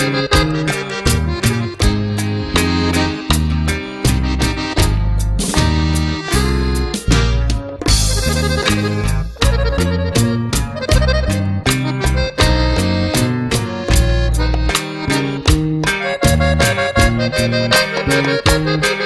Thank Thank you.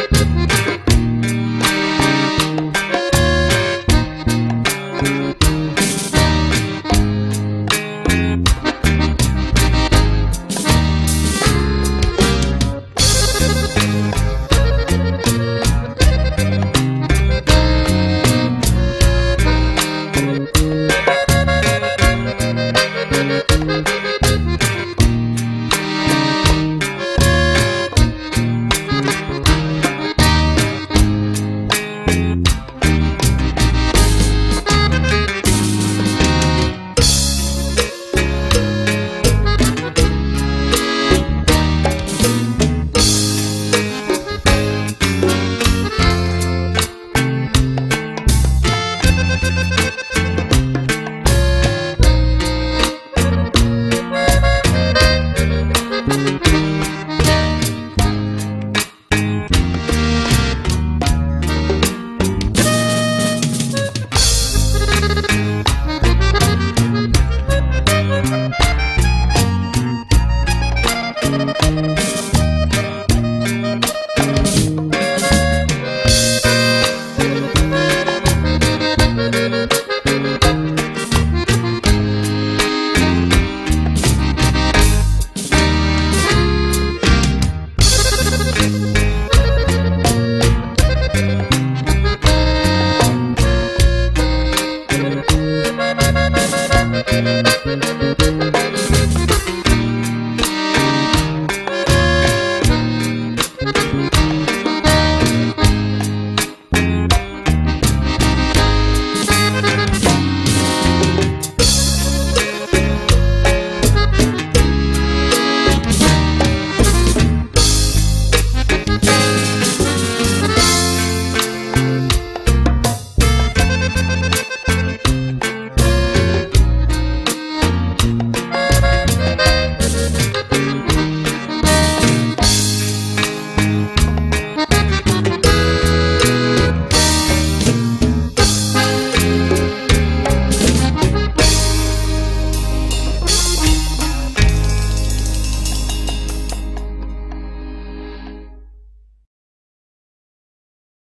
Música